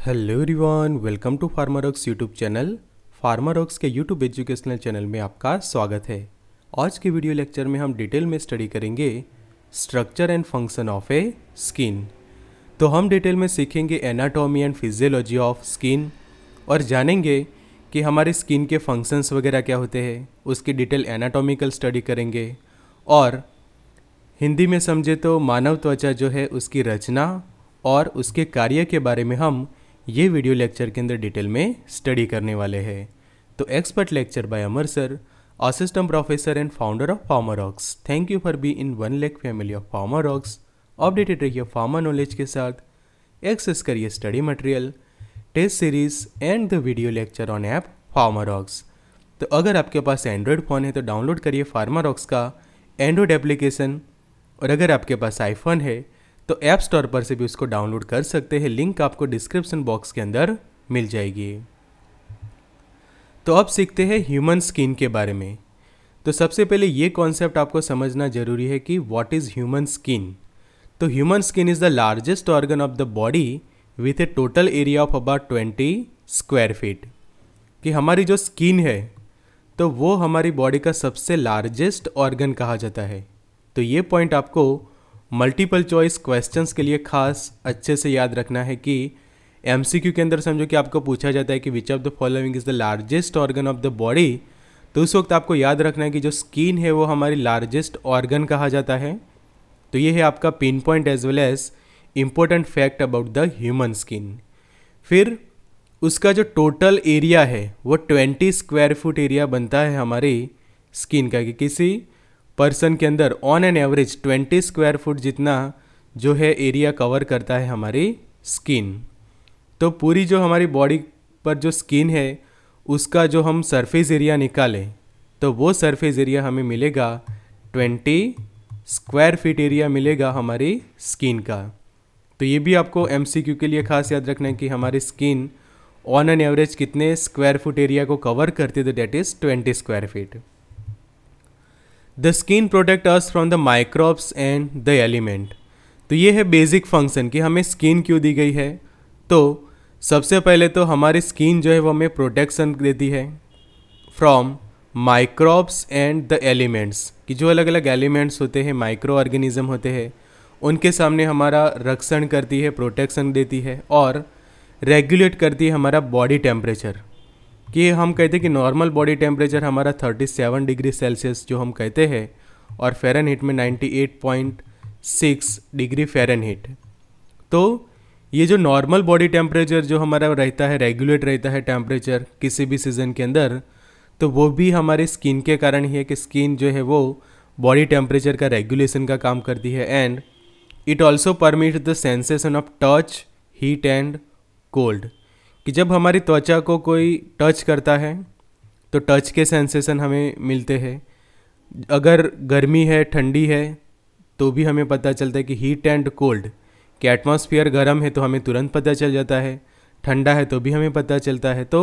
Hello everyone welcome to Pharmarocks YouTube channel Pharmarocks के YouTube educational channel में आपका स्वागत है। आज के वीडियो लेक्चर में हम डिटेल में स्टडी करेंगे structure and function of a skin तो हम डिटेल में सीखेंगे anatomy and physiology of skin और जानेंगे कि हमारे स्किन के फ़ंक्शंस वगैरह क्या होते हैं, उसकी डिटेल एनाटॉमिकल स्टडी करेंगे। और हिंदी में समझे तो मानव त्वचा जो है उसकी रचना और उसके कार्य के बारे में हम ये वीडियो लेक्चर के अंदर डिटेल में स्टडी करने वाले हैं। तो expert lecture by Amar sir assistant professor and founder of Pharmarox thank you for being one lakh family of Pharmarox updated रहिए फार्मा नॉलेज के साथ। एक्सेस करिए study material test series and the video lecture on app Pharmarox तो अगर आपके पास Android phone है तो download करिए फार्मारॉक्स का एंड्रॉयड एप्लीकेशन और अगर आपके पास आईफोन है तो ऐप स्टोर पर से भी उसको डाउनलोड कर सकते हैं। लिंक आपको डिस्क्रिप्शन बॉक्स के अंदर मिल जाएगी। तो अब सीखते हैं ह्यूमन स्किन के बारे में। तो सबसे पहले ये कॉन्सेप्ट आपको समझना ज़रूरी है कि व्हाट इज़ ह्यूमन स्किन तो human skin is the largest organ of the body with a total area of about twenty square feet कि हमारी जो स्किन है तो वो हमारी बॉडी का सबसे लार्जेस्ट ऑर्गन कहा जाता है। तो ये पॉइंट आपको मल्टीपल चॉइस क्वेश्चंस के लिए खास अच्छे से याद रखना है कि एमसीक्यू के अंदर समझो कि आपको पूछा जाता है कि which of the following is the largest organ of the body तो उस वक्त आपको याद रखना है कि जो स्किन है वो हमारी लार्जेस्ट ऑर्गन कहा जाता है। तो ये है आपका pin point as well as important fact about the human skin फिर उसका जो टोटल एरिया है, वो ट्वेंटी स्क्वायर फुट एरिया बनता है हमारी स्किन का कि किसी पर्सन के अंदर on an average 20 square foot जितना जो है एरिया कवर करता है हमारी स्किन तो पूरी जो हमारी बॉडी पर जो स्किन है, उसका जो हम सरफेस एरिया निकालें तो वो सरफेस एरिया हमें मिलेगा 20 स्क्वायर फीट एरिया मिलेगा हमारी स्किन का. तो ये भी आपको एमसीक्यू के लिए खास याद रखना है कि हमारी स्किन ऑन एन एवरेज कितने स्क्वायर फुट एरिया को कवर करती है तो that is twenty square feet the skin protect us from the microbes and the element तो ये है बेसिक फ़ंक्शन कि हमें स्किन क्यों दी गई है? तो सबसे पहले तो हमारी स्किन जो है वो हमें प्रोटेक्शन देती है from microbes and the elements कि जो अलग अलग एलिमेंट्स होते हैं माइक्रो ऑर्गेनिज्म होते हैं, उनके सामने हमारा रक्षण करती है प्रोटेक्शन देती है और रेगुलेट करती है हमारा बॉडी टेम्परेचर कि हम कहते हैं कि नॉर्मल बॉडी टेम्परेचर हमारा 37 डिग्री सेल्सियस जो हम कहते हैं, और फेरन हीट में 98.6 डिग्री फेरन हीट तो ये जो नॉर्मल बॉडी टेम्परेचर जो हमारा रहता है रेगुलेट रहता है टेम्परेचर किसी भी सीज़न के अंदर तो वो भी हमारे स्किन के कारण ही है कि स्किन जो है वो बॉडी टेम्परेचर का रेगुलेशन का काम करती है and it also permit the sensation of touch heat and cold कि जब हमारी त्वचा को कोई टच करता है तो टच के सेंसेशन हमें मिलते हैं। अगर गर्मी है, ठंडी है तो भी हमें पता चलता है कि हीट एंड कोल्ड कि एटमॉस्फेयर गर्म है तो हमें तुरंत पता चल जाता है। ठंडा है तो भी हमें पता चलता है। तो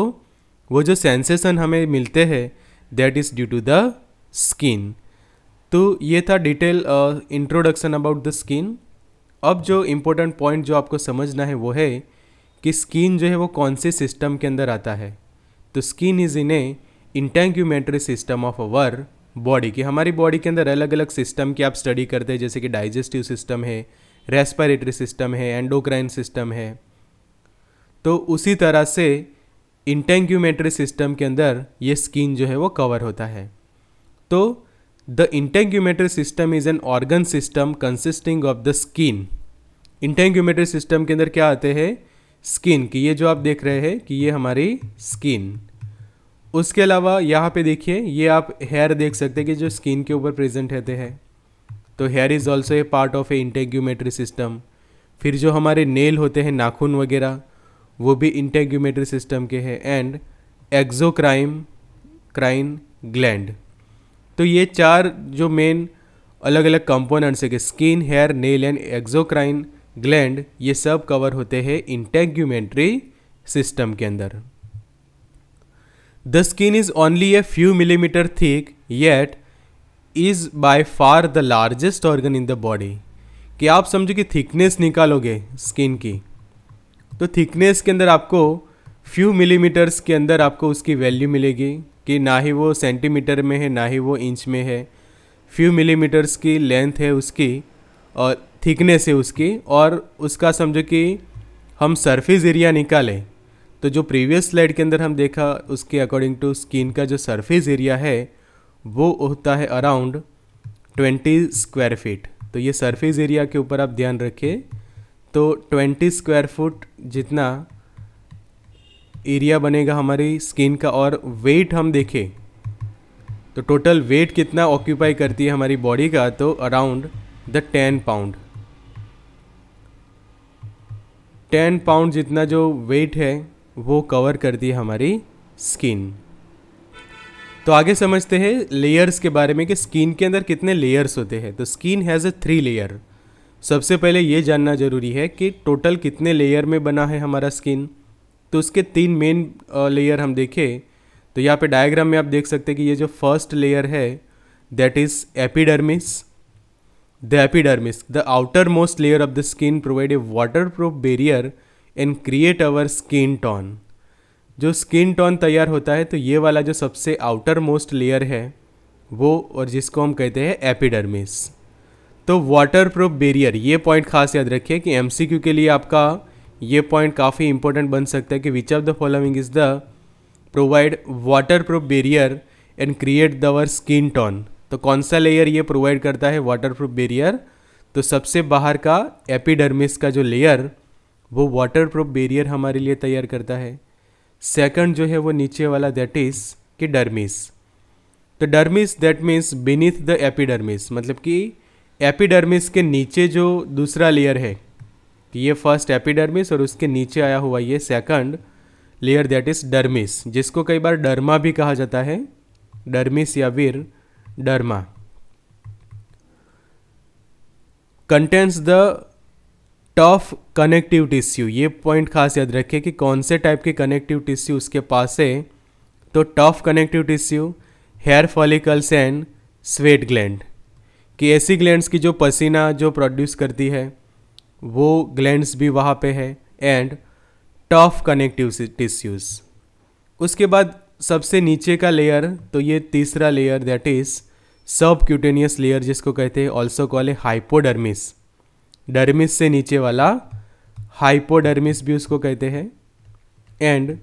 वो जो सेंसेशन हमें मिलते हैं that is due to the skin तो ये था detail introduction about the skin अब जो इम्पोर्टेंट पॉइंट जो आपको समझना है, वो है कि स्किन जो है वो कौन से सिस्टम के अंदर आता है? तो skin is in a integumentary system of our body की। हमारी बॉडी के अंदर अलग अलग सिस्टम की आप स्टडी करते हैं, जैसे कि डाइजेस्टिव सिस्टम है, रेस्पिरेटरी सिस्टम है, एंडोक्राइन सिस्टम है। तो उसी तरह से इंटेंक्यूमेंट्री सिस्टम के अंदर ये स्किन जो है वो कवर होता है। तो the integumentary system is an organ system consisting of the skin. Integumentary system के अंदर क्या आते हैं? स्किन, की ये जो आप देख रहे हैं कि ये हमारी स्किन। उसके अलावा यहाँ पे देखिए, ये आप हेयर देख सकते हैं कि जो स्किन के ऊपर प्रेजेंट रहते हैं। तो hair is also a part of a integumentary system. फिर जो हमारे नेल होते हैं, नाखून वगैरह, वो भी इंटेग्यूमेट्री सिस्टम के हैं। And exocrine gland. तो ये चार जो मेन अलग अलग कंपोनेंट्स है कि skin, hair, nail and exocrine gland ये सब कवर होते हैं इंटेग्यूमेंट्री सिस्टम के अंदर। The skin is only a few millimetre thick yet is by far the largest organ in the body कि आप समझो कि थिकनेस निकालोगे स्किन की तो थिकनेस के अंदर आपको फ्यू मिलीमीटर्स के अंदर आपको उसकी वैल्यू मिलेगी कि ना ही वो सेंटीमीटर में है, ना ही वो इंच में है। फ्यू मिलीमीटर्स की लेंथ है उसकी और थिकनेस है उसकी और उसका समझो कि हम सरफेस एरिया निकालें। तो जो प्रीवियस स्लाइड के अंदर हम देखा, उसके अकॉर्डिंग टू स्किन का जो सरफेस एरिया है, वो होता है अराउंड ट्वेंटी स्क्वायर फीट तो ये सरफेस एरिया के ऊपर आप ध्यान रखें तो ट्वेंटी स्क्वायर फुट जितना एरिया बनेगा हमारी स्किन का और वेट हम देखें। तो टोटल वेट कितना ऑक्यूपाई करती है हमारी बॉडी का तो around the ten pound ten pound जितना जो वेट है, वो कवर करती है हमारी स्किन। तो आगे समझते हैं लेयर्स के बारे में कि स्किन के अंदर कितने लेयर्स होते हैं। तो skin has a three layer. सबसे पहले ये जानना ज़रूरी है कि टोटल कितने लेयर में बना है हमारा स्किन। तो उसके तीन मेन लेयर हम देखें। तो यहाँ पे डायग्राम में आप देख सकते हैं कि ये जो फ़र्स्ट लेयर है, that is epidermis. The epidermis the outermost layer of the skin provide a waterproof barrier and create our skin tone जो स्किन टोन तैयार होता है तो ये वाला जो सबसे आउटर मोस्ट लेयर है, वो और जिसको हम कहते हैं एपिडर्मिस तो वाटर प्रूफ बेरियर ये पॉइंट खास याद रखिए कि MCQ के लिए आपका ये पॉइंट काफ़ी इंपॉर्टेंट बन सकता है कि which of the following is the provide waterproof barrier and create our skin tone तो कौन सा लेयर ये प्रोवाइड करता है? वाटर प्रूफ बेरियर तो सबसे बाहर का एपिडर्मिस का जो लेयर वो वाटर प्रूफ बेरियर हमारे लिए तैयार करता है। सेकंड जो है वो नीचे वाला दैट इज़ कि डर्मिस तो dermis that means beneath the epidermis मतलब कि एपिडर्मिस के नीचे जो दूसरा लेयर है, कि ये फ़र्स्ट एपिडर्मिस और उसके नीचे आया हुआ ये second layer that is dermis जिसको कई बार डर्मा भी कहा जाता है डर्मिस या वीर derma. Contents the tough connective tissue ये पॉइंट खास याद रखें कि कौन से टाइप के कनेक्टिव टिश्यू उसके पास है? तो tough connective tissue hair follicles and sweat gland कि ऐसी ग्लैंड्स की जो पसीना जो प्रोड्यूस करती है, वो ग्लैंड्स भी वहाँ पे है एंड टफ कनेक्टिव टिश्यूज़ उसके बाद सबसे नीचे का लेयर तो ये तीसरा layer that is subcutaneous layer जिसको कहते हैं ऑल्सो कॉल है हाइपोडर्मिस डर्मिस से नीचे वाला हाइपोडर्मिस भी उसको कहते हैं. एंड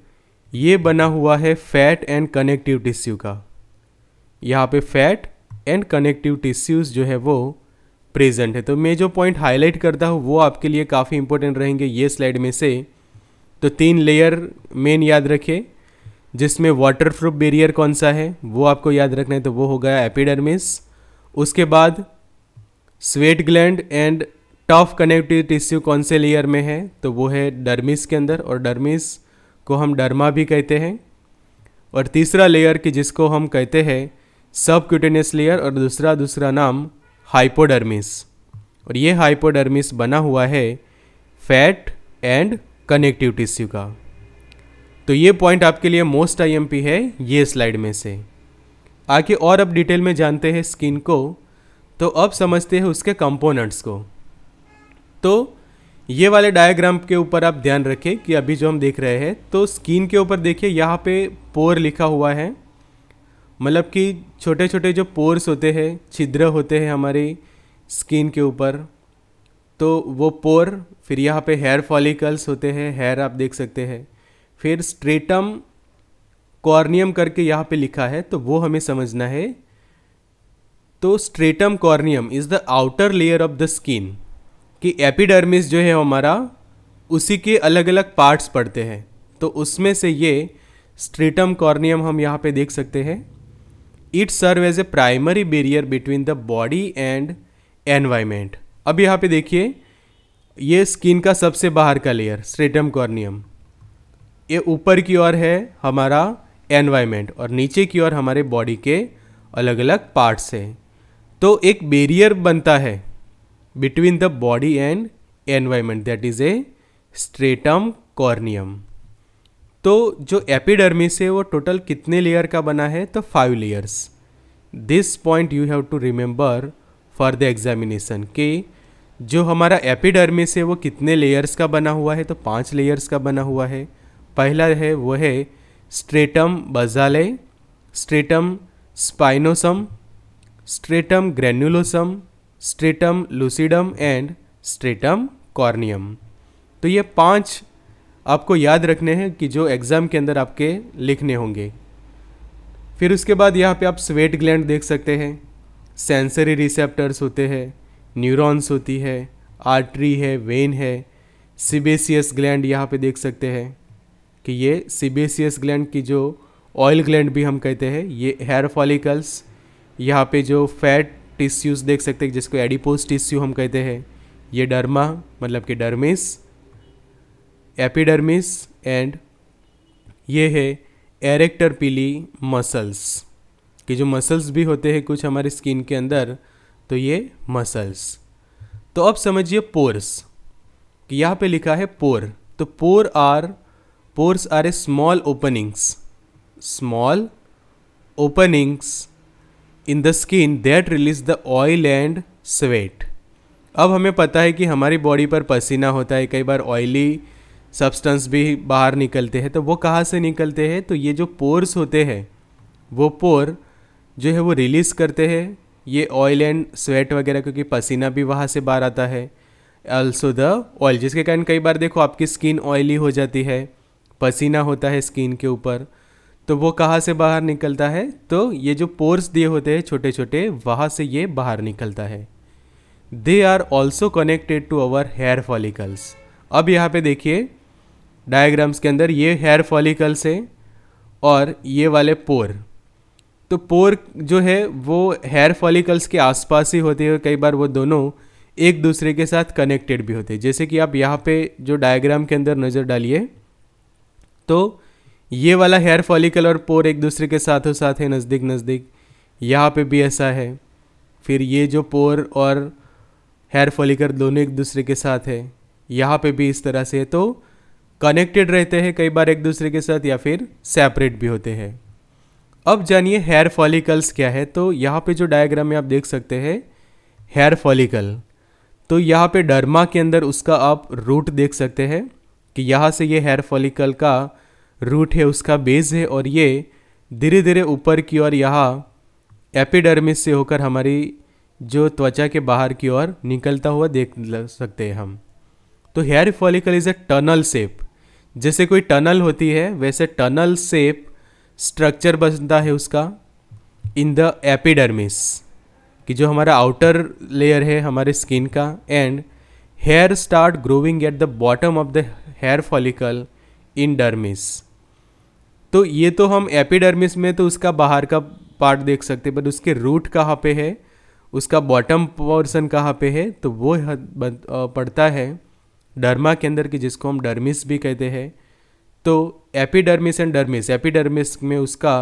ये बना हुआ है फैट एंड कनेक्टिव टिश्यू का. यहाँ पे फैट एंड कनेक्टिव टिश्यूज़ जो है वो प्रेजेंट है. तो मैं जो पॉइंट हाईलाइट करता हूँ, वो आपके लिए काफ़ी इंपॉर्टेंट रहेंगे ये स्लाइड में से. तो तीन लेयर मेन याद रखें. जिसमें वाटर प्रूफ बेरियर कौन सा है, वो आपको याद रखना है तो वो हो गया एपिडर्मिस उसके बाद sweat gland and tough connective tissue कौन से लेयर में है तो वो है डर्मिस के अंदर, और डर्मिस को हम डर्मा भी कहते हैं। और तीसरा लेयर की जिसको हम कहते हैं सब क्यूटेनियस लेयर और दूसरा दूसरा नाम हाइपोडर्मिस और ये हाइपोडर्मिस बना हुआ है फैट एंड कनेक्टिव टिश्यू का। तो ये पॉइंट आपके लिए मोस्ट आईएमपी है, ये स्लाइड में से। आगे और अब डिटेल में जानते हैं स्किन को तो अब समझते हैं उसके कंपोनेंट्स को। तो ये वाले डायग्राम के ऊपर आप ध्यान रखें कि अभी जो हम देख रहे हैं तो स्किन के ऊपर देखिए, यहाँ पे पोर लिखा हुआ है। मतलब कि छोटे छोटे जो पोर्स होते हैं, छिद्र होते हैं हमारी स्किन के ऊपर तो वो पोर फिर यहाँ पे हेयर फॉलिकल्स होते हैं हेयर आप देख सकते हैं। फिर स्ट्रेटम कॉर्नियम करके यहाँ पे लिखा है तो वो हमें समझना है। तो stratum corneum is the outer layer of the skin, कि एपिडर्मिस जो है हमारा, उसी के अलग अलग पार्ट्स पड़ते हैं। तो उसमें से ये स्ट्रेटम कॉर्नियम हम यहाँ पे देख सकते हैं। It serve as a primary barrier between the body and environment अब यहाँ पे देखिए, ये स्किन का सबसे बाहर का लेयर स्ट्रेटम कॉर्नियम। ये ऊपर की ओर है हमारा एनवायरमेंट और नीचे की ओर हमारे बॉडी के अलग अलग पार्ट्स हैं। तो एक बेरियर बनता है between the body and environment that is a stratum corneum तो जो एपिडर्मिस है वो टोटल कितने लेयर का बना है? तो five layers this point you have to remember for the examination के जो हमारा एपिडर्मिस है वो कितने लेयर्स का बना हुआ है? तो पाँच लेयर्स का बना हुआ है। पहला है, वो है stratum basale, stratum spinosum, stratum granulosum, stratum lucidum and stratum corneum. तो ये पाँच आपको याद रखने हैं कि जो एग्ज़ाम के अंदर आपके लिखने होंगे। फिर उसके बाद यहाँ पे आप स्वेट ग्लैंड देख सकते हैं। सेंसरी रिसेप्टर्स होते हैं, न्यूरॉन्स होती है, आर्टरी है, वेन है, सिबेसियस ग्लैंड यहाँ पे देख सकते हैं। कि ये सिबेसियस ग्लैंड की जो ऑयल ग्लैंड भी हम कहते हैं, ये हेयर फॉलिकल्स यहाँ पे जो फैट टिश्यूज़ देख सकते हैं, जिसको एडिपोज टिश्यू हम कहते हैं, ये डर्मा मतलब कि डर्मिस एपिडर्मिस एंड ये है एरेक्टर पीली मसल्स कि जो मसल्स भी होते हैं कुछ हमारे स्किन के अंदर तो ये मसल्स तो अब समझिए पोर्स कि यहाँ पे लिखा है पोर तो pore are pores are a small openings small openings in the skin that release the oil and sweat अब हमें पता है कि हमारी बॉडी पर पसीना होता है, कई बार ऑयली सब्सटेंस भी बाहर निकलते हैं तो वो कहाँ से निकलते हैं? तो ये जो पोर्स होते हैं, वो पोर जो है वो रिलीज़ करते हैं, ये ऑयल एंड स्वेट वगैरह, क्योंकि पसीना भी वहाँ से बाहर आता है। ऑल्सो द ऑयल जिसके कारण कई बार देखो आपकी स्किन ऑयली हो जाती है। पसीना होता है स्किन के ऊपर तो वो कहाँ से बाहर निकलता है? तो ये जो पोर्स दिए होते हैं छोटे छोटे वहाँ से ये बाहर निकलता है। They are also connected to our hair follicles अब यहाँ पे देखिए डायग्राम्स के अंदर ये हेयर फॉलिकल्स है और ये वाले पोर। तो पोर जो है, वो हेयर फॉलिकल्स के आसपास ही होते हैं, कई बार वो दोनों एक दूसरे के साथ कनेक्टेड भी होते हैं। जैसे कि आप यहाँ पे जो डायग्राम के अंदर नज़र डालिए तो ये वाला हेयर फॉलिकल और पोर एक दूसरे के साथों साथ है, नज़दीक नज़दीक। यहाँ पे भी ऐसा है। फिर ये जो पोर और हेयर फॉलिकल दोनों एक दूसरे के साथ है, यहाँ पे भी इस तरह से तो कनेक्टेड रहते हैं कई बार एक दूसरे के साथ या फिर सेपरेट भी होते हैं। अब जानिए हेयर फॉलिकल्स क्या है। तो यहाँ पे जो डायग्राम में आप देख सकते हैं हेयर फॉलिकल तो यहाँ पे डर्मा के अंदर उसका आप रूट देख सकते हैं। कि यहाँ से ये हेयर फॉलिकल का रूट है, उसका बेस है और ये धीरे धीरे ऊपर की ओर यहाँ एपिडर्मिस से होकर हमारी जो त्वचा के बाहर की ओर निकलता हुआ देख सकते हैं हम। तो hair follicle is a tunnel shape जैसे कोई टनल होती है, वैसे टनल शेप स्ट्रक्चर बनता है उसका इन द एपिडर्मिस कि जो हमारा आउटर लेयर है, हमारे स्किन का and hair start growing at the bottom of the hair follicle, in dermis. तो ये तो हम एपिडर्मिस में तो उसका बाहर का पार्ट देख सकते हैं बट उसके रूट कहाँ पे है? उसका बॉटम पोर्सन कहाँ पे है? तो वो पड़ता है डर्मा के अंदर की, जिसको हम डर्मिस भी कहते हैं। तो एपिडर्मिस एंड डर्मिस एपिडर्मिस में उसका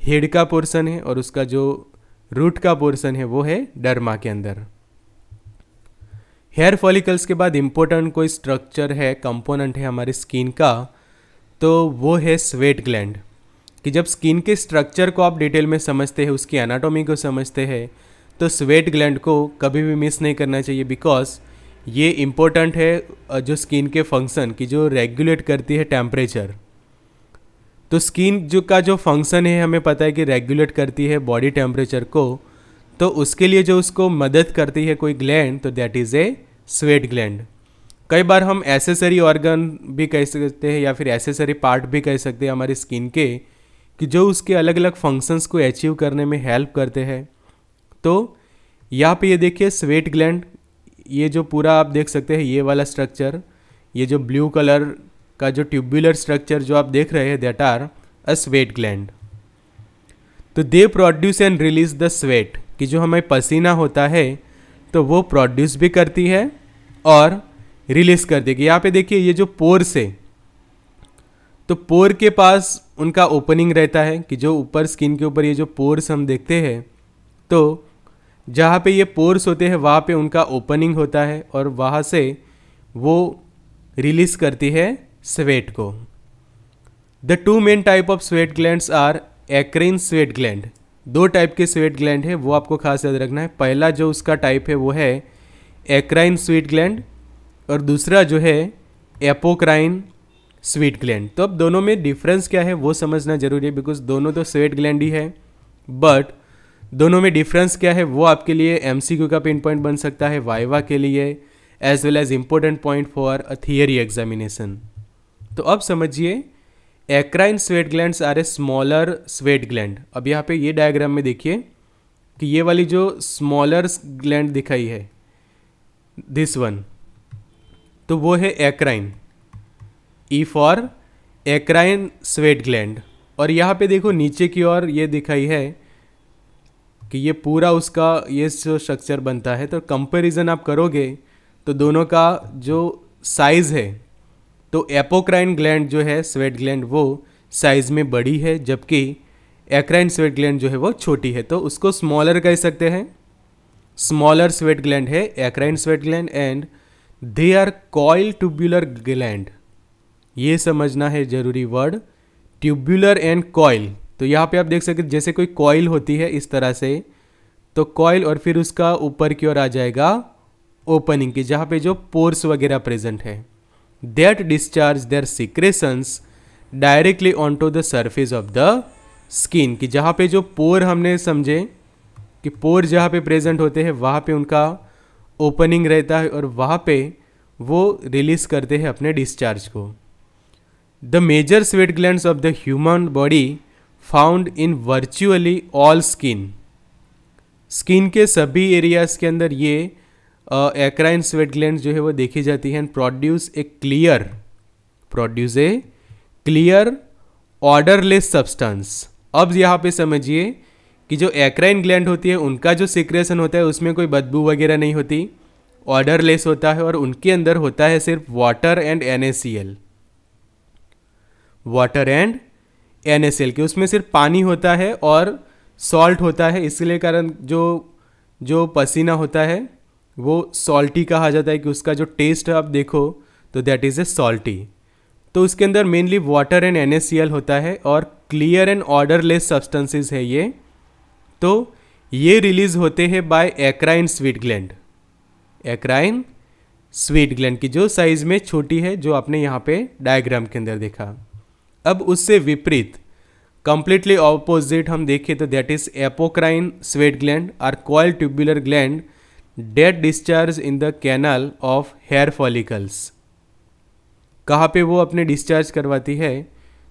हेड का पोर्सन है और उसका जो रूट का पोर्सन है, वो है डर्मा के अंदर। हेयर फॉलिकल्स के बाद इम्पोर्टेंट कोई स्ट्रक्चर है कंपोनेंट है हमारे स्किन का तो वो है स्वेट ग्लैंड कि जब स्किन के स्ट्रक्चर को आप डिटेल में समझते हैं, उसकी एनाटॉमी को समझते हैं तो स्वेट ग्लैंड को कभी भी मिस नहीं करना चाहिए बिकॉज़ ये इम्पोर्टेंट है जो स्किन के फ़ंक्शन की जो रेगुलेट करती है टेम्परेचर तो स्किन जो का जो फ़ंक्शन है, हमें पता है कि रेगुलेट करती है बॉडी टेम्परेचर को तो उसके लिए जो उसको मदद करती है कोई ग्लैंड तो that is a sweat gland. कई बार हम एसेसरी ऑर्गन भी कह सकते हैं या फिर एसेसरी पार्ट भी कह सकते हैं हमारी स्किन के, कि जो उसके अलग अलग फ़ंक्शंस को अचीव करने में हेल्प करते हैं। तो यहाँ पे ये देखिए स्वेट ग्लैंड, ये जो पूरा आप देख सकते हैं, ये वाला स्ट्रक्चर ये जो ब्लू कलर का जो ट्यूबुलर स्ट्रक्चर जो आप देख रहे हैं that are a sweat gland तो they produce and release the sweat कि जो हमें पसीना होता है तो वो प्रोड्यूस भी करती है और रिलीज़ कर देगी। यहाँ पे देखिए, ये जो पोर्स है तो पोर के पास उनका ओपनिंग रहता है कि जो ऊपर स्किन के ऊपर ये जो पोर्स हम देखते हैं तो जहाँ पे ये पोर्स होते हैं, वहाँ पे उनका ओपनिंग होता है और वहाँ से वो रिलीज़ करती है स्वेट को। The two main type of sweat glands are eccrine sweat gland दो टाइप के स्वेट ग्लैंड है, वो आपको खास याद रखना है। पहला जो उसका टाइप है, वो है एक्राइन स्वीट ग्लैंड और दूसरा जो है एपोक्राइन स्वीट ग्लैंड तो अब दोनों में डिफरेंस क्या है, वो समझना ज़रूरी है बिकॉज़ दोनों तो स्वेट ग्लैंड ही है। बट दोनों में डिफरेंस क्या है, वो आपके लिए एमसीक्यू का पिन पॉइंट बन सकता है, वाइवा के लिए as well as important point for a theory examination तो अब समझिए eccrine sweat gland are a smaller sweat gland अब यहाँ पे ये डायग्राम में देखिए कि ये वाली जो स्मॉलर ग्लैंड दिखाई है दिस वन तो वो है eccrine E for eccrine sweat gland और यहाँ पे देखो नीचे की ओर ये दिखाई है कि ये पूरा उसका ये जो स्ट्रक्चर बनता है तो कंपैरिजन आप करोगे तो दोनों का जो साइज़ है तो एपोक्राइन ग्लैंड जो है स्वेट ग्लैंड वो साइज़ में बड़ी है, जबकि एक्राइन स्वेट ग्लैंड जो है वो छोटी है। तो उसको स्मॉलर कह सकते हैं। स्मॉलर स्वेट ग्लैंड है eccrine sweat gland and they are coil tubular gland ये समझना है ज़रूरी वर्ड ट्यूब्यूलर एंड कॉयल तो यहाँ पे आप देख सकते जैसे कोई कॉयल होती है इस तरह से तो कॉयल और फिर उसका ऊपर की ओर आ जाएगा ओपनिंग की, जहाँ पे जो पोर्स वगैरह प्रेजेंट है। Discharge their secretions directly onto the surface of the skin कि जहाँ पे जो पोर हमने समझे, कि पोर जहाँ पे प्रेजेंट होते हैं, वहाँ पे उनका ओपनिंग रहता है और वहाँ पे वो रिलीज़ करते हैं अपने डिस्चार्ज को। The major sweat gland of the human body found in virtually all skin skin के सभी एरियाज़ के अंदर ये एक्राइन स्वेट ग्लैंड जो है वो देखी जाती है and produce a clear produce a clear odourless substance अब यहाँ पे समझिए कि जो एक्राइन ग्लैंड होती है, उनका जो सिक्रेशन होता है, उसमें कोई बदबू वगैरह नहीं होती। ऑर्डरलेस होता है और उनके अंदर होता है सिर्फ़ water and N water and N के, उसमें सिर्फ़ पानी होता है और सॉल्ट होता है इसलिए कारण जो जो पसीना होता है वो सॉल्टी कहा जाता है कि उसका जो टेस्ट है, आप देखो तो दैट इज़ ए सॉल्टी तो उसके अंदर mainly water and N S होता है और क्लियर एंड ऑर्डरलेस सब्सटेंसेस है ये. तो ये रिलीज़ होते हैं by eccrine sweat gland eccrine sweat gland की जो साइज़ में छोटी है, जो आपने यहाँ पे डायग्राम के अंदर देखा. अब उससे विपरीत कंप्लीटली ऑपोजिट हम देखें तो that is apocrine sweat gland are coil tubular gland that discharge in the canal of hair follicles कहाँ पे वो अपने डिस्चार्ज करवाती है?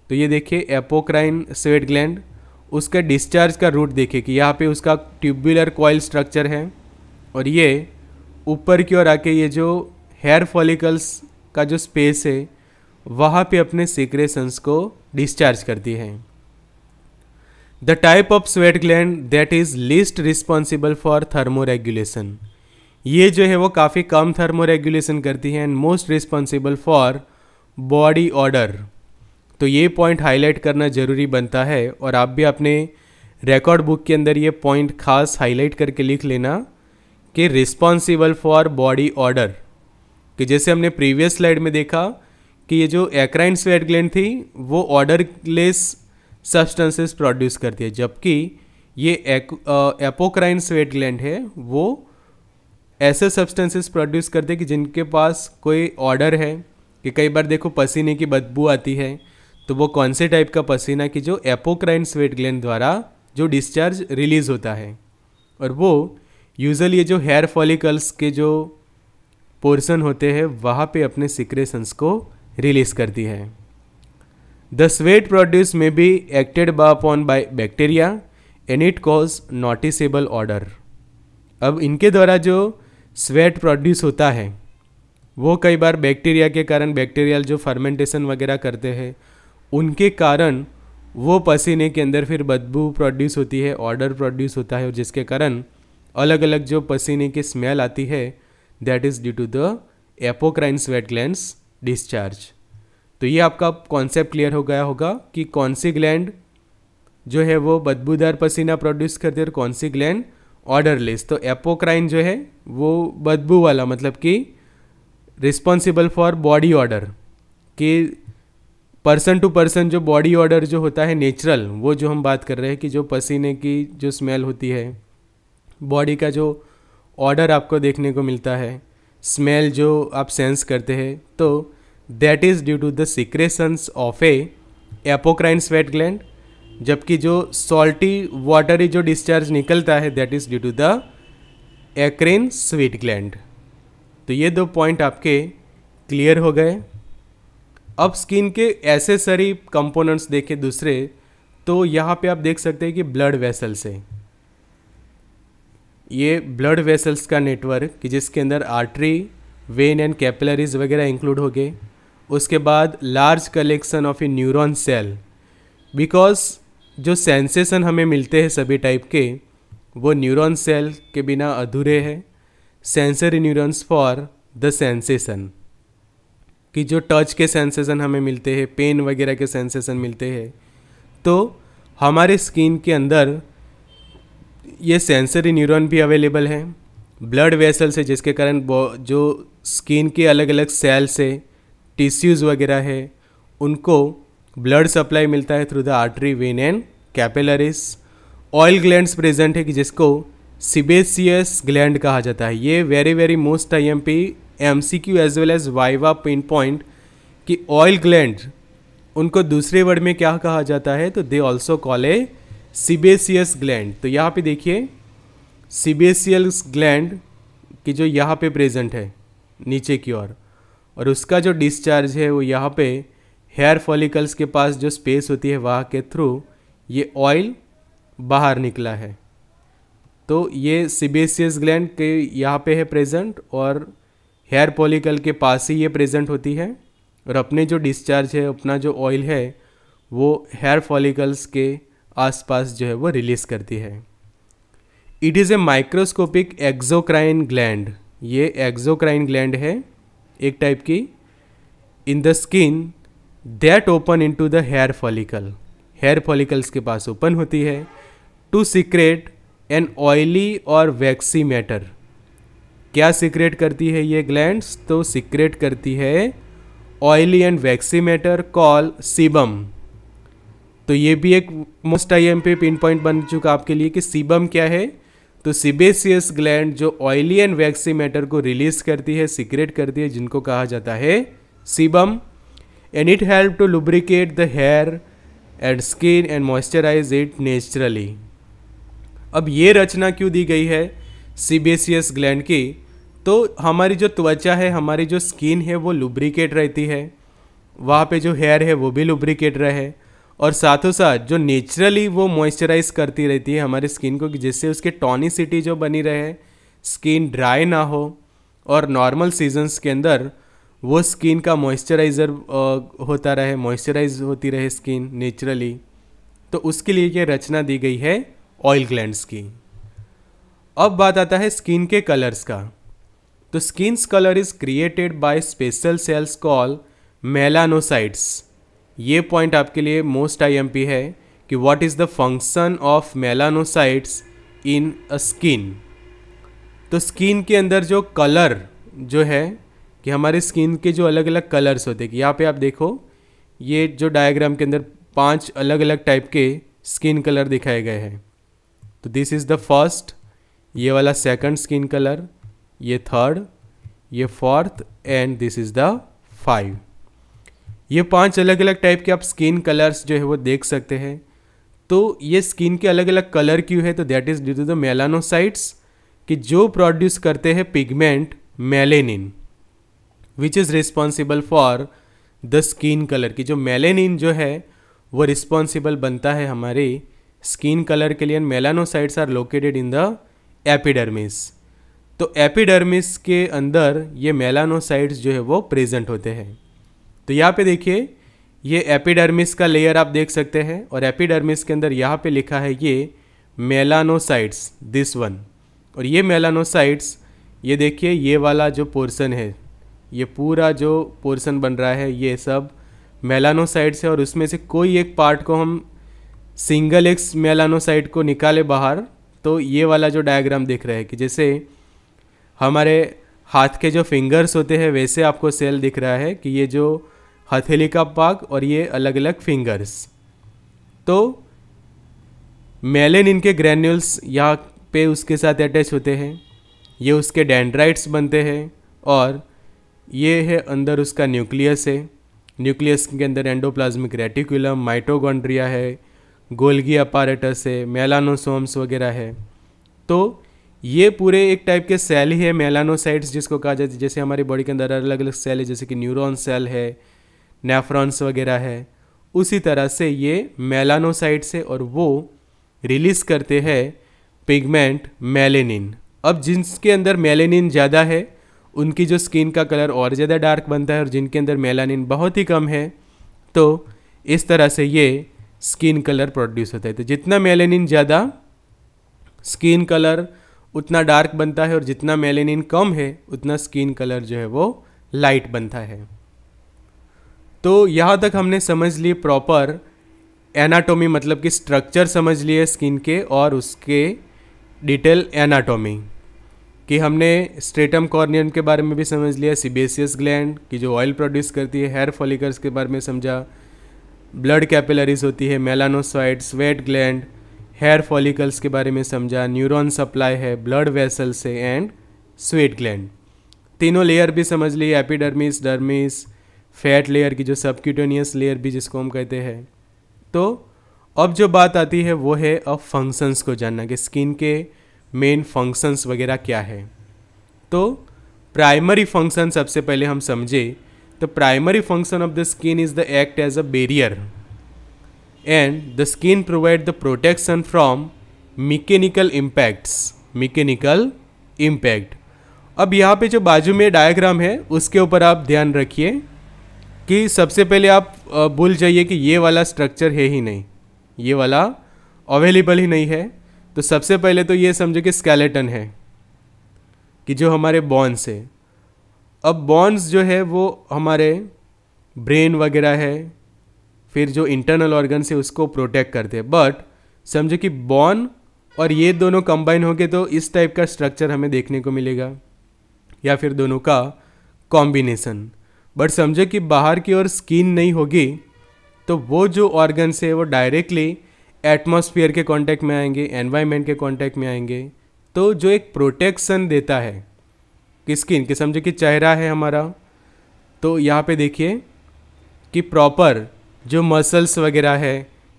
तो ये देखिए एपोक्राइन स्वेट ग्लैंड उसका डिस्चार्ज का रूट देखिए कि यहाँ पे उसका ट्यूबुलर कॉयल स्ट्रक्चर है और ये ऊपर की ओर आके ये जो हेयर फॉलिकल्स का जो स्पेस है, वहाँ पे अपने सीक्रेशंस को डिस्चार्ज करती है। The type of sweat gland that is least responsible for thermoregulation ये जो है वो काफ़ी कम थर्मो रेगुलेशन करती है and most responsible for body odour तो ये पॉइंट हाईलाइट करना ज़रूरी बनता है और आप भी अपने रिकॉर्ड बुक के अंदर ये पॉइंट खास हाईलाइट करके लिख लेना कि रिस्पॉन्सिबल फॉर बॉडी ऑर्डर कि जैसे हमने प्रीवियस स्लाइड में देखा कि ये जो एक्राइन स्वेट ग्लैंड थी, वो ऑर्डरलेस सब्सटेंसेस प्रोड्यूस करती है, जबकि ये एपोक्राइन स्वेट ग्लैंड है, वो ऐसे सब्सटेंसेस प्रोड्यूस करते हैं कि जिनके पास कोई ऑर्डर है कि कई बार देखो पसीने की बदबू आती है तो वो कौन से टाइप का पसीना कि जो एपोक्राइन स्वेट ग्लैंड द्वारा जो डिस्चार्ज रिलीज़ होता है। और वो यूजल ये जो हेयर फॉलिकल्स के जो पोर्सन होते हैं, वहाँ पे अपने सिक्रेशंस को रिलीज़ करती है। The sweat produce may be acted upon by bacteria and it cause noticeable odour अब इनके द्वारा जो स्वेट प्रोड्यूस होता है। वो कई बार बैक्टीरिया के कारण, बैक्टीरियल जो फर्मेंटेशन वगैरह करते हैं, उनके कारण वो पसीने के अंदर फिर बदबू प्रोड्यूस होती है, ऑर्डर प्रोड्यूस होता है, और जिसके कारण अलग अलग जो पसीने की स्मेल आती है that is due to the apocrine sweat gland discharge तो ये आपका कॉन्सेप्ट क्लियर हो गया होगा कि कौन सी ग्लैंड जो है वो बदबूदार पसीना प्रोड्यूस करती है, और कौन सी ग्लैंड ऑर्डरलेस तो एपोक्राइन जो है, वो बदबू वाला मतलब कि रिस्पॉन्सिबल फॉर बॉडी ऑर्डर कि पर्सन टू पर्सन जो बॉडी ऑर्डर जो होता है नेचुरल वो जो हम बात कर रहे हैं कि जो पसीने की जो स्मेल होती है बॉडी का जो ऑर्डर आपको देखने को मिलता है स्मेल जो आप सेंस करते हैं तो that is due to the secretions of a apocrine sweat gland जबकि जो सॉल्टी वाटरी जो डिस्चार्ज निकलता है that is due to the eccrine sweat gland तो ये दो पॉइंट आपके क्लियर हो गए। अब स्किन के एसेसरी कंपोनेंट्स देखें दूसरे तो यहाँ पे आप देख सकते हैं कि ब्लड वेसल्स है। ये ब्लड वेसल्स का नेटवर्क कि जिसके अंदर आर्टरी वेन एंड कैपिलरीज वगैरह इंक्लूड हो गए। उसके बाद large collection of a neuron cell because जो सेंसेशन हमें मिलते हैं सभी टाइप के, वो न्यूरॉन सेल के बिना अधूरे हैं। Sensory neurons for the sensation कि जो टच के सेंसेशन हमें मिलते हैं पेन वगैरह के सेंसेशन मिलते हैं। तो हमारे स्किन के अंदर ये सेंसरी न्यूरॉन भी अवेलेबल हैं। ब्लड वेसल से जिसके कारण जो स्किन के अलग अलग सेल से टिश्यूज़ वगैरह है, उनको ब्लड सप्लाई मिलता है through the artery vein and capillaries oil glands present है कि जिसको सिबेसियस ग्लैंड कहा जाता है। ये very very most I M P M C Q as well as viva pin point कि ऑयल ग्लैंड उनको दूसरे वर्ड में क्या कहा जाता है? तो they also call a sebaceous gland तो यहाँ पे देखिए सिबेसियस ग्लैंड की जो यहाँ पे प्रेजेंट है नीचे की ओर। और, और उसका जो डिस्चार्ज है वो यहाँ पे हेयर फॉलिकल्स के पास जो स्पेस होती है वहाँ के थ्रू, ये ऑयल बाहर निकला है। तो ये सिबेसियस ग्लैंड के यहाँ पे है प्रेजेंट और हेयर पॉलिकल के पास ही ये प्रेजेंट होती है और अपने जो डिस्चार्ज है, अपना जो ऑयल है, वो हेयर फॉलिकल्स के आसपास जो है वो रिलीज़ करती है। It is a microscopic exocrine gland. ये एक्जोक्राइन ग्लैंड है एक टाइप की। In the skin that open into the hair follicle hair follicles के पास ओपन होती है। टू सीक्रेट एन ऑयली और वैक्सी मैटर क्या सीक्रेट करती है ये ग्लैंड्स तो सीक्रेट करती है oily and waxy matter call sebum तो ये भी एक most I M P pin point बन चुका आपके लिए कि सीबम क्या है। तो सिबेसियस ग्लैंड जो ऑयली एंड वैक्सी मैटर को रिलीज़ करती है सीक्रेट करती है, जिनको कहा जाता है sebum and it help to lubricate the hair and skin and moisturize it naturally अब ये रचना क्यों दी गई है सीबेसियस ग्लैंड की? तो हमारी जो त्वचा है, हमारी जो स्किन है, वो लुब्रिकेट रहती है। वहाँ पे जो हेयर है, वो भी लुब्रिकेट रहे। और साथों साथ जो नेचुरली वो मॉइस्चराइज करती रहती है हमारी स्किन कि जिससे उसके टॉनिसिटी जो बनी रहे स्किन ड्राई ना हो। और नॉर्मल सीजन्स के अंदर वो स्किन का मॉइस्चराइज़र होता रहे मॉइस्चराइज होती रहे स्किन नेचुरली तो उसके लिए ये रचना दी गई है ऑयल ग्लैंड्स की। अब बात आता है स्किन के कलर्स का। तो skin's colour is created by special cells call melanocytes ये पॉइंट आपके लिए मोस्ट आईएमपी है कि what is the function of melanocytes in a skin तो स्किन के अंदर जो कलर जो है कि हमारे स्किन के जो अलग अलग कलर्स होते हैं यहाँ पे आप देखो, ये जो डायग्राम के अंदर पाँच अलग अलग टाइप के स्किन कलर दिखाए गए हैं। तो दिस इज़ द फ़र्स्ट ये वाला सेकंड स्किन कलर ये थर्ड ये fourth and this is the five ये पाँच अलग अलग टाइप के आप स्किन कलर्स जो है वो देख सकते हैं। तो ये स्किन के अलग अलग कलर क्यों है? तो that is due to the melanocytes कि जो प्रोड्यूस करते हैं pigment melanin which is responsible for the skin colour की। जो मेलेनिन जो है, वो रिस्पॉन्सिबल बनता है हमारे स्किन कलर के लिए। Melanocytes are located in the epidermis तो एपिडर्मिस के अंदर ये मेलानोसाइट्स जो है, वो प्रेजेंट होते हैं। तो यहाँ पे देखिए, ये एपिडर्मिस का लेयर आप देख सकते हैं। और एपिडर्मिस के अंदर यहाँ पे लिखा है ये मेलानोसाइट्स दिस वन और ये मेलानोसाइट्स ये देखिए, ये वाला जो पोर्सन है ये पूरा जो पोर्सन बन रहा है, ये सब मेलानोसाइट्स है और उसमें से कोई एक पार्ट को हम सिंगल एक्स मेलानोसाइट को निकाले बाहर तो ये वाला जो डायग्राम दिख रहा है कि जैसे हमारे हाथ के जो फिंगर्स होते हैं, वैसे आपको सेल दिख रहा है कि ये जो हथेली का पाक और ये अलग अलग फिंगर्स तो मेलेन इनके ग्रैन्यूल्स यहाँ पे उसके साथ अटैच होते हैं, ये उसके डेंड्राइट्स बनते हैं और ये है अंदर उसका न्यूक्लियस है। न्यूक्लियस के अंदर एंडोप्लाज्मिक रेटिकुलम, माइटोगोन्ड्रिया है, गोल्गी अपारेटस है, मेलानोसोम्स वगैरह है। तो ये पूरे एक टाइप के सेल ही है मेलानोसाइट्स जिसको कहा जाता है। जैसे हमारी बॉडी के अंदर अलग अलग सेल है, जैसे कि न्यूरॉन सेल है नेफ्रॉन्स वगैरह है। उसी तरह से ये मेलानोसाइट्स है और वो रिलीज़ करते हैं पिगमेंट मेलेनिन अब जिनके अंदर मेलेनिन ज़्यादा है उनकी जो स्किन का कलर और ज़्यादा डार्क बनता है और जिनके अंदर मेलानिन बहुत ही कम है तो इस तरह से ये स्किन कलर प्रोड्यूस होता है। तो जितना मेलेनिन ज़्यादा स्किन कलर उतना डार्क बनता है और जितना मेलेनिन कम है, उतना स्किन कलर जो है वो लाइट बनता है। तो यहाँ तक हमने समझ लिए प्रॉपर एनाटोमी मतलब कि स्ट्रक्चर समझ लिए स्किन के और उसके डिटेल एनाटोमी। कि हमने स्ट्रेटम कॉर्नियन के बारे में भी समझ लिया सीबेसियस ग्लैंड की जो ऑयल प्रोड्यूस करती है हेयर फॉलिकल्स के बारे में समझा ब्लड कैपिलरीज होती है melanocyte sweat gland hair follicles के बारे में समझा न्यूरॉन सप्लाई है ब्लड वेसल्स से एंड स्वेट ग्लैंड तीनों लेयर भी समझ ली एपिडर्मिस डर्मिस फैट लेयर की जो सबक्यूटेनियस लेयर भी जिसको हम कहते हैं। तो अब जो बात आती है वो है अब फ़ंक्शंस को जानना कि स्किन के मेन फ़ंक्शंस वगैरह क्या है? तो प्राइमरी फ़ंक्शन सबसे पहले हम समझे तो primary function of the skin is the act as a barrier and the skin provide the protection from mechanical impacts mechanical impact अब यहाँ पे जो बाजू में डायग्राम है, उसके ऊपर आप ध्यान रखिए कि सबसे पहले आप भूल जाइए कि ये वाला स्ट्रक्चर है ही नहीं। ये वाला अवेलेबल ही नहीं है। तो सबसे पहले तो ये समझो कि स्केलेटन है, कि जो हमारे बॉन्स है। अब बॉन्स जो है वो हमारे ब्रेन वगैरह है, फिर जो इंटरनल ऑर्गन है उसको प्रोटेक्ट करते हैं। बट समझो कि बॉन और ये दोनों कंबाइन हो गए तो इस टाइप का स्ट्रक्चर हमें देखने को मिलेगा, या फिर दोनों का कॉम्बिनेसन बट समझो कि बाहर की ओर स्किन नहीं होगी तो वो जो ऑर्गन्स है वो डायरेक्टली एटमॉस्फेयर के कांटेक्ट में आएँगे एनवायरनमेंट के कांटेक्ट में आएँगे। तो जो एक प्रोटेक्शन देता है, कि स्किन कि समझे कि चेहरा है हमारा तो यहाँ पे देखिए कि प्रॉपर जो मसल्स वगैरह है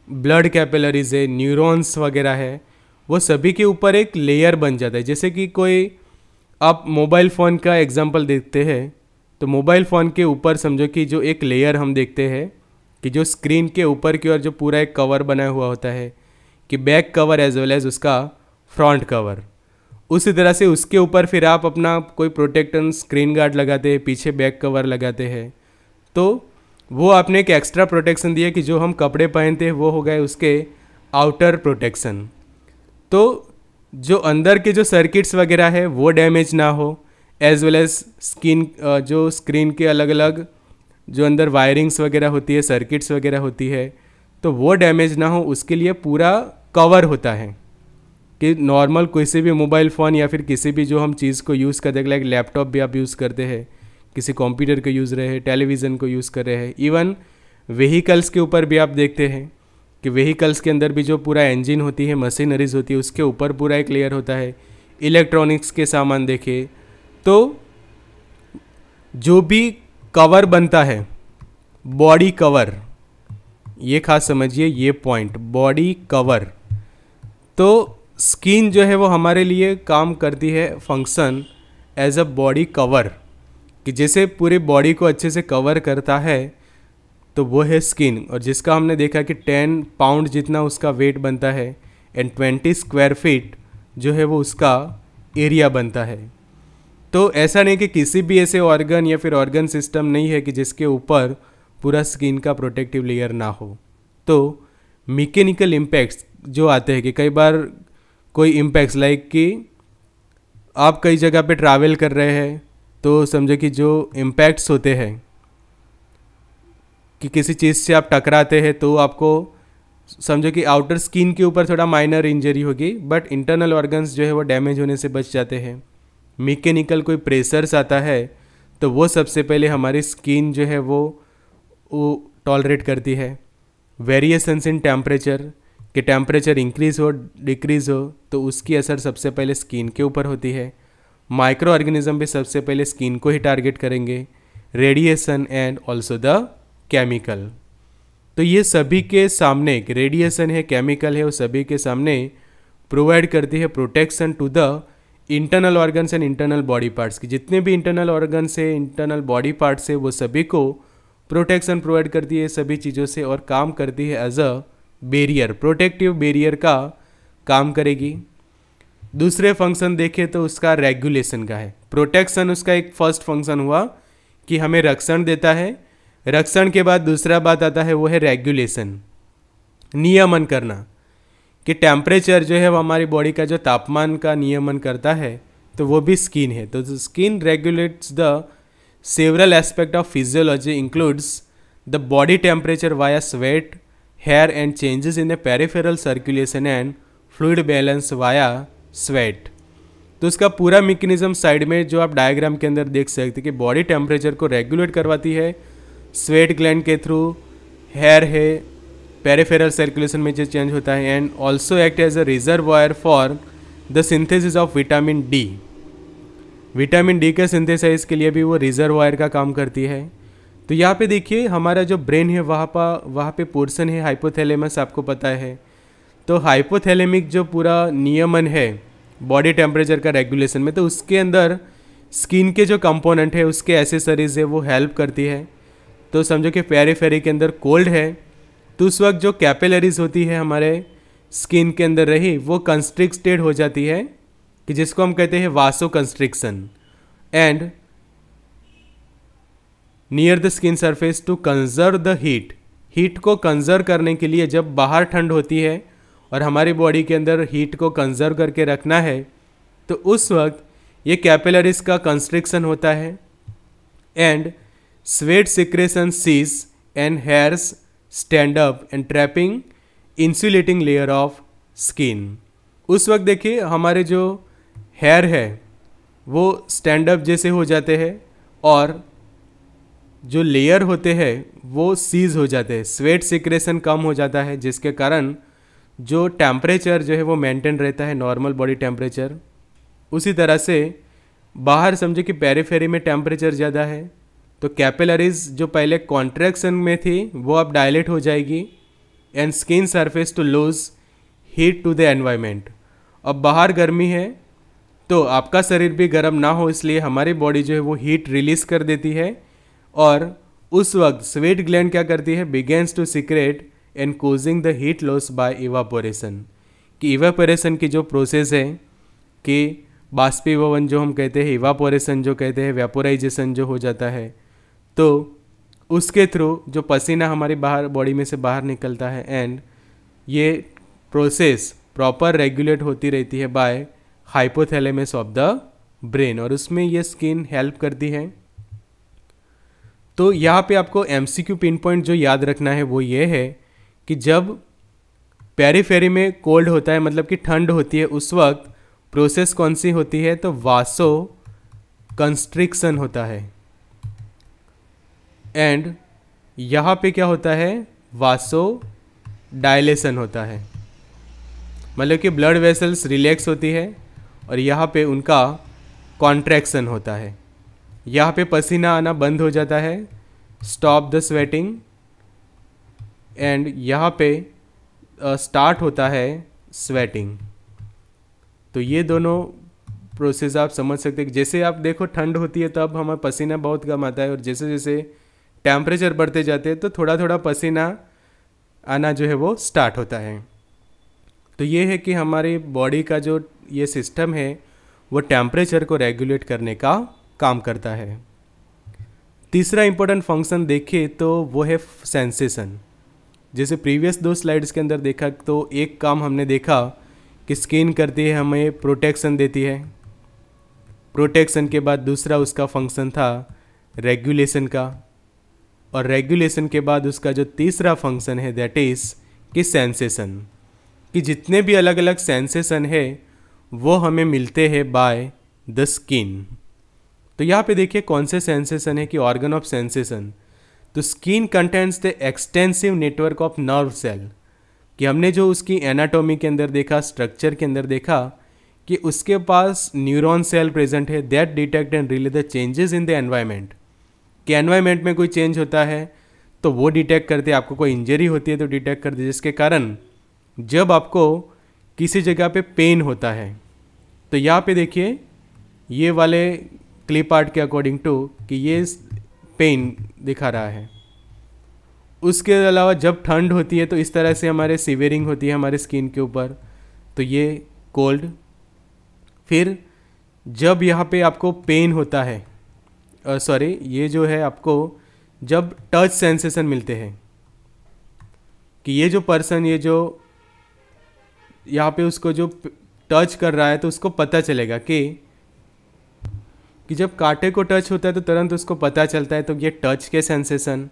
ब्लड कैपिलरीज है न्यूरॉन्स वगैरह है, वो सभी के ऊपर एक लेयर बन जाता है। जैसे कि कोई आप मोबाइल फ़ोन का एग्जांपल देखते हैं तो मोबाइल फ़ोन के ऊपर समझो कि जो एक लेयर हम देखते हैं कि जो स्क्रीन के ऊपर की ओर जो पूरा एक कवर बना हुआ होता है, कि back cover as well as उसका फ्रंट कवर उसी तरह से उसके ऊपर फिर आप अपना कोई प्रोटेक्टन स्क्रीन गार्ड लगाते हैं पीछे बैक कवर लगाते हैं तो वो आपने एक एक्स्ट्रा प्रोटेक्शन दिया कि जो हम कपड़े पहनते हैं, वो हो गए उसके आउटर प्रोटेक्शन तो जो अंदर के जो सर्किट्स वगैरह है, वो डैमेज ना हो एज वेल एज स्किन जो स्क्रीन के अलग अलग जो अंदर वायरिंग्स वगैरह होती है, सर्किट्स वगैरह होती है तो वो डैमेज ना हो, उसके लिए पूरा कवर होता है। कि नॉर्मल किसी भी मोबाइल फ़ोन या फिर किसी भी जो हम चीज़ को यूज़ करते हैं, लाइक लैपटॉप भी आप यूज़ करते हैं, किसी कंप्यूटर को यूज़ रहे हैं, टेलीविज़न को यूज़ कर रहे हैं, इवन व्हीकल्स के ऊपर भी आप देखते हैं कि व्हीकल्स के अंदर भी जो पूरा इंजन होती है, मशीनरीज होती है, उसके ऊपर पूरा एक लेयर होता है, इलेक्ट्रॉनिक्स के सामान देखे तो जो भी कवर बनता है। Body cover. ये खास समझिए, ये पॉइंट बॉडी कवर। तो स्किन जो है वो हमारे लिए काम करती है function as a body cover कि जैसे पूरे बॉडी को अच्छे से कवर करता है तो वो है स्किन और जिसका हमने देखा कि टेन पाउंड जितना उसका वेट बनता है एंड ट्वेंटी स्क्वायर फीट जो है वो उसका एरिया बनता है। तो ऐसा नहीं कि किसी भी ऐसे ऑर्गन या फिर ऑर्गन सिस्टम नहीं है कि जिसके ऊपर पूरा स्किन का प्रोटेक्टिव लेयर ना हो। तो मिकेनिकल इम्पैक्ट्स जो आते हैं कि कई बार कोई इम्पैक्ट्स लाइक कि आप कई जगह पे ट्रैवल कर रहे हैं तो समझो कि जो इम्पैक्ट्स होते हैं, कि किसी चीज़ से आप टकराते हैं तो आपको समझो कि आउटर स्किन के ऊपर थोड़ा माइनर इंजरी होगी बट इंटरनल ऑर्गन्स जो है वो डैमेज होने से बच जाते हैं। मैकेनिकल कोई प्रेशर्स आता है तो वो सबसे पहले हमारी स्किन जो है वो वो टॉलरेट करती है। वेरिएशंस इन टेम्परेचर कि टेम्परेचर इंक्रीज़ हो डिक्रीज़ हो तो उसकी असर सबसे पहले स्किन के ऊपर होती है। माइक्रो ऑर्गेनिज्म भी सबसे पहले स्किन को ही टारगेट करेंगे। Radiation and also the chemical तो ये सभी के सामने रेडिएशन है केमिकल है, वो सभी के सामने प्रोवाइड करती है protection to the internal organs and internal body parts की। जितने भी इंटरनल ऑर्गन्स है इंटरनल बॉडी पार्ट्स है, वो सभी को प्रोटेक्शन प्रोवाइड करती है सभी चीज़ों से और काम करती है as a barrier protective barrier का काम करेगी। दूसरे फ़ंक्शन देखें तो उसका रेगुलेशन का है। प्रोटेक्शन उसका एक फ़र्स्ट फ़ंक्शन हुआ कि हमें रक्षण देता है। रक्षण के बाद दूसरा बात आता है, वो है रेगुलेशन नियमन करना। कि टेम्परेचर जो है वो हमारी बॉडी का जो तापमान का नियमन करता है तो वो भी स्किन है। तो skin regulates the several aspect of physiology includes the body temperature via sweat hair and changes in the peripheral circulation and fluid balance via sweat तो उसका पूरा मिकनिज़म साइड में जो आप डायग्राम के अंदर देख सकते कि बॉडी टेम्परेचर को रेगुलेट करवाती है। स्वेट ग्लैंड के थ्रू हेयर है पेरिफेरल सर्कुलेशन में जो चेंज होता है and also act as a reservoir for the synthesis of vitamin D vitamin D के सिंथेसाइज के लिए भी वो रिजर्वायर का काम करती है। तो यहाँ पे देखिए, हमारा जो ब्रेन है, वहाँ पर वहाँ पे पोर्सन है हाइपोथैलेमस आपको पता है। तो हाइपोथैलेमिक जो पूरा नियमन है बॉडी टेम्परेचर का रेगुलेशन में तो उसके अंदर स्किन के जो कंपोनेंट है, उसके एसेसरीज है, वो हेल्प करती है। तो समझो कि फेरी के अंदर कोल्ड है तो उस वक्त जो कैपिलरीज होती है हमारे स्किन के अंदर रही, वो कंस्ट्रिक्टेड हो जाती है, कि जिसको हम कहते हैं vasoconstriction and near the skin surface to conserve the heat heat को कंजर्व करने के लिए जब बाहर ठंड होती है और हमारी बॉडी के अंदर हीट को कंजर्व करके रखना है तो उस वक्त ये कैपिलरीज का कंस्ट्रिक्शन होता है and sweat secretion cease and hairs stand up and trapping insulating layer of skin उस वक्त देखिए, हमारे जो हेयर है, वो स्टैंड अप जैसे हो जाते हैं और जो लेयर होते हैं, वो सीज हो जाते हैं। स्वेट सिक्रेशन कम हो जाता है, जिसके कारण जो टेम्परेचर जो है, वो मेंटेन रहता है नॉर्मल बॉडी टेम्परेचर उसी तरह से बाहर समझे कि पेरीफेरी में टेम्परेचर ज़्यादा है तो कैपिलरीज जो पहले कॉन्ट्रैक्शन में थी, वो अब डायलेट हो जाएगी and skin surface to lose heat to the environment अब बाहर गर्मी है तो आपका शरीर भी गर्म ना हो, इसलिए हमारी बॉडी जो है वो हीट रिलीज़ कर देती है और उस वक्त स्वेट ग्लैंड क्या करती है begins to secrete and causing the heat loss by evaporation कि इवापोरेशन की जो प्रोसेस है, कि बाष्पीभवन जो हम कहते हैं इवापोरेशन जो कहते हैं वेपोराइजेशन जो हो जाता है तो उसके थ्रू जो पसीना हमारी बाहर बॉडी में से बाहर निकलता है एंड ये प्रोसेस प्रॉपर रेगुलेट होती रहती है by hypothalamus of the brain और उसमें ये स्किन हेल्प करती है। तो यहाँ पे आपको M C Q pin point जो याद रखना है वो ये है कि जब पेरीफेरी में कोल्ड होता है मतलब कि ठंड होती है, उस वक्त प्रोसेस कौन सी होती है? तो वासो कंस्ट्रिक्शन होता है। एंड यहाँ पे क्या होता है? वासो डायलेशन होता है। मतलब कि ब्लड वेसल्स रिलैक्स होती है और यहाँ पे उनका कॉन्ट्रैक्शन होता है। यहाँ पे पसीना आना बंद हो जाता है। स्टॉप द स्वेटिंग एंड यहाँ पे स्टार्ट uh, होता है स्वेटिंग तो ये दोनों प्रोसेस आप समझ सकते हैं। जैसे आप देखो ठंड होती है तब हमें पसीना बहुत कम आता है और जैसे जैसे टेम्परेचर बढ़ते जाते हैं तो थोड़ा थोड़ा पसीना आना जो है वो स्टार्ट होता है। तो ये है कि हमारी बॉडी का जो ये सिस्टम है, वो टेम्परेचर को रेगुलेट करने का काम करता है। तीसरा इंपॉर्टेंट फ़ंक्शन देखें तो वो है सेंसेशन जैसे प्रीवियस दो स्लाइड्स के अंदर देखा तो एक काम हमने देखा कि स्किन करती है, हमें प्रोटेक्शन देती है। प्रोटेक्शन के बाद दूसरा उसका फ़ंक्शन था रेगुलेशन का। और रेगुलेशन के बाद उसका जो तीसरा फ़ंक्शन है दैट इज़ कि सेंसेशन कि जितने भी अलग अलग सेंसेशन है, वो हमें मिलते हैं बाय द स्किन तो यहाँ पे देखिए कौन से सेंसेशन है कि ऑर्गन ऑफ़ सेंसेशन तो skin contents the extensive network of nerve cell कि हमने जो उसकी एनाटॉमी के अंदर देखा स्ट्रक्चर के अंदर देखा, कि उसके पास न्यूरॉन सेल प्रेजेंट है that detect and relay the changes in the environment कि एनवायरमेंट में कोई चेंज होता है तो वो डिटेक्ट करते, आपको कोई इंजरी होती है तो डिटेक्ट करते, जिसके कारण जब आपको किसी जगह पे पेन होता है तो यहाँ पे देखिए, ये वाले क्लिप आर्ट के अकॉर्डिंग टू कि ये पेन दिखा रहा है। उसके अलावा जब ठंड होती है तो इस तरह से हमारे सीवियरिंग होती है हमारे स्किन के ऊपर तो ये कोल्ड फिर जब यहाँ पे आपको पेन होता है सॉरी ये जो है आपको जब टच सेंसेशन मिलते हैं, कि ये जो पर्सन ये जो यहाँ पे उसको जो टच कर रहा है तो उसको पता चलेगा कि कि जब कांटे को टच होता है तो तुरंत उसको पता चलता है तो ये टच के सेंसेशन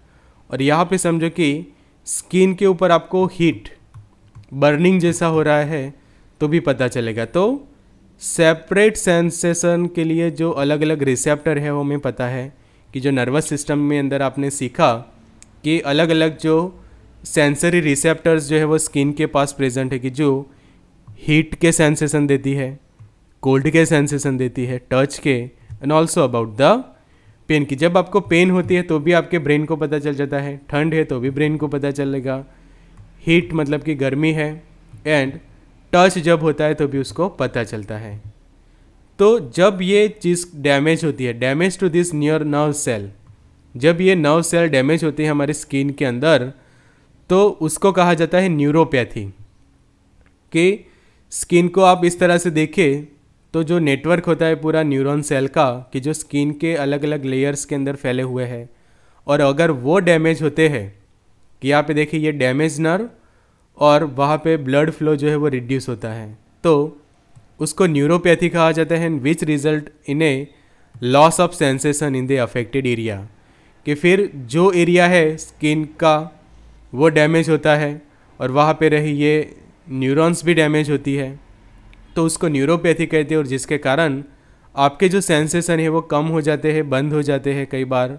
और यहाँ पे समझो कि स्किन के ऊपर आपको हीट बर्निंग जैसा हो रहा है तो भी पता चलेगा। तो सेपरेट सेंसेशन के लिए जो अलग अलग रिसेप्टर है वो हमें पता है कि जो नर्वस सिस्टम में अंदर आपने सीखा कि अलग अलग जो सेंसरी रिसेप्टर्स जो है वो स्किन के पास प्रेजेंट है कि जो हीट के सेंसेशन देती है कोल्ड के सेंसेशन देती है टच के and also about the pain की जब आपको पेन होती है तो भी आपके ब्रेन को पता चल जाता है, ठंड है तो भी ब्रेन को पता चलेगा हीट मतलब कि गर्मी है एंड टच जब होता है तो भी उसको पता चलता है। तो जब ये चीज़ डैमेज होती है damage to this near nerve cell जब ये नर्व सेल डैमेज होती है हमारे स्किन के अंदर तो उसको कहा जाता है न्यूरोपैथी कि स्किन को आप इस तरह से देखें तो जो नेटवर्क होता है पूरा न्यूरॉन सेल का, कि जो स्किन के अलग अलग लेयर्स के अंदर फैले हुए हैं, और अगर वो डैमेज होते हैं, कि यहाँ पे देखिए, ये डैमेज नर्व और वहाँ पे ब्लड फ्लो जो है वो रिड्यूस होता है। तो उसको न्यूरोपैथी कहा जाता है which result in a loss of sensation in the affected area कि फिर जो एरिया है स्किन का, वो डैमेज होता है, और वहाँ पे रही ये न्यूरॉन्स भी डैमेज होती है। तो उसको न्यूरोपैथी कहते हैं, और जिसके कारण आपके जो सेंसेशन है वो कम हो जाते हैं, बंद हो जाते हैं कई बार